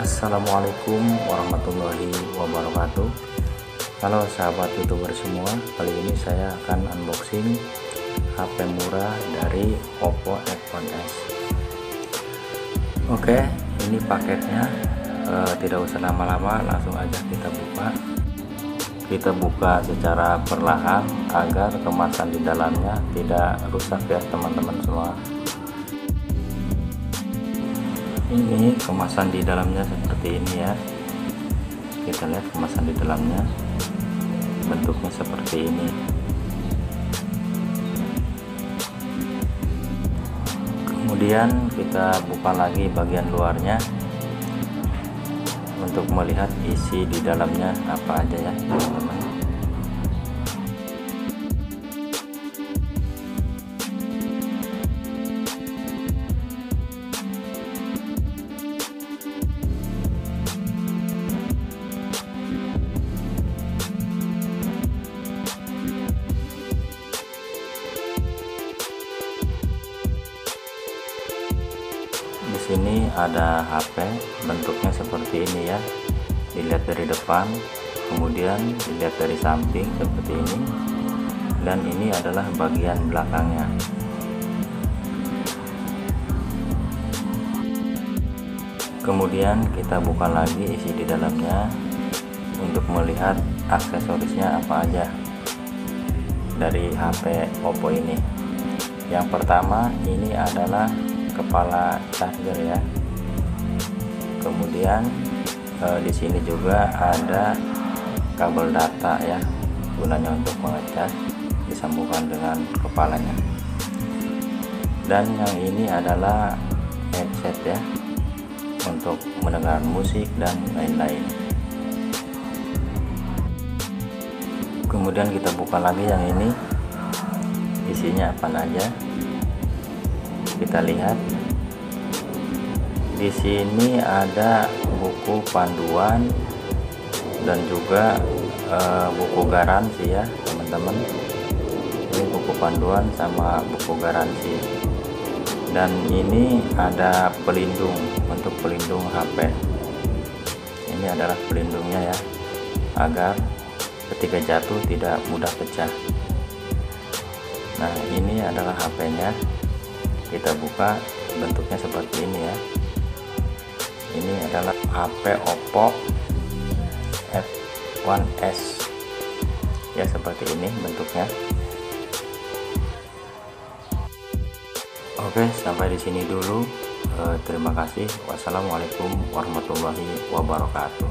Assalamualaikum warahmatullahi wabarakatuh. Halo sahabat youtuber semua Kali ini saya akan unboxing HP murah dari Oppo F1s Oke ini paketnya. E, Tidak usah lama-lama langsung aja kita buka. Kita buka secara perlahan Agar kemasan di dalamnya tidak rusak ya teman-teman semua ini kemasan di dalamnya seperti ini ya. Kita lihat kemasan di dalamnya. Bentuknya seperti ini. Kemudian kita buka lagi bagian luarnya untuk melihat isi di dalamnya apa aja ya teman-teman sini ada HP bentuknya seperti ini ya. Dilihat dari depan kemudian dilihat dari samping seperti ini. Dan ini adalah bagian belakangnya. Kemudian kita buka lagi isi di dalamnya untuk melihat aksesorisnya apa aja dari HP Oppo ini. Yang pertama ini adalah kepala charger ya. Kemudian eh, di sini juga ada kabel data ya gunanya untuk mengecas disambungkan dengan kepalanya. Dan yang ini adalah headset ya untuk mendengar musik dan lain-lain. Kemudian kita buka lagi yang ini. Isinya apa aja kita lihat. Di sini ada buku panduan dan juga e, buku garansi ya teman-teman. Ini buku panduan sama buku garansi. Dan ini ada pelindung untuk pelindung HP ini adalah pelindungnya ya agar ketika jatuh tidak mudah pecah. Nah ini adalah HP nya kita buka bentuknya seperti ini ya. Ini adalah HP Oppo F1s ya seperti ini bentuknya. Oke sampai di sini dulu. Eh, terima kasih. Wassalamualaikum warahmatullahi wabarakatuh